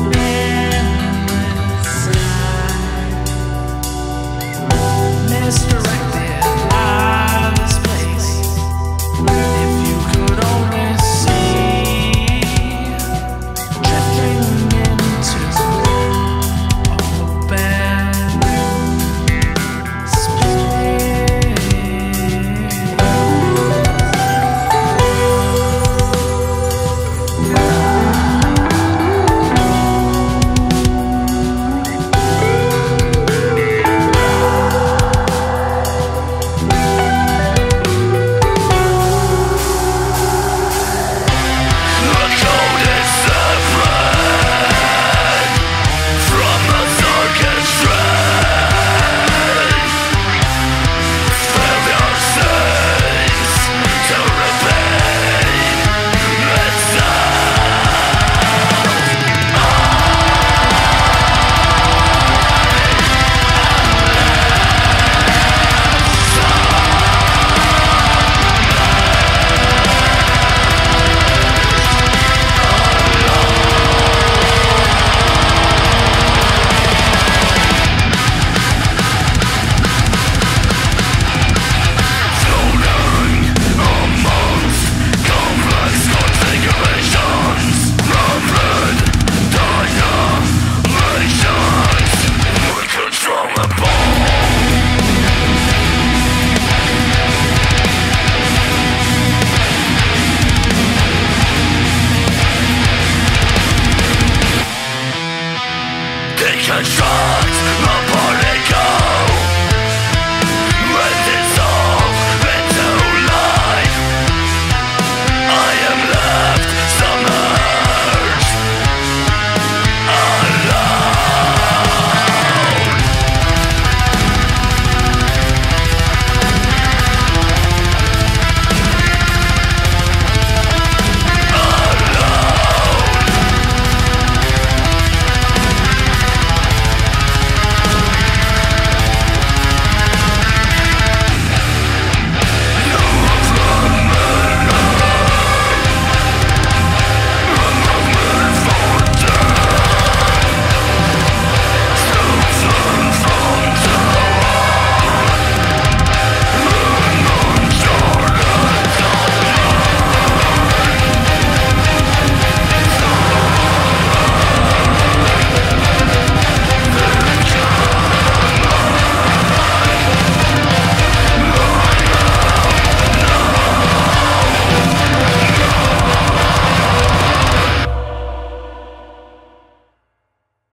Yeah.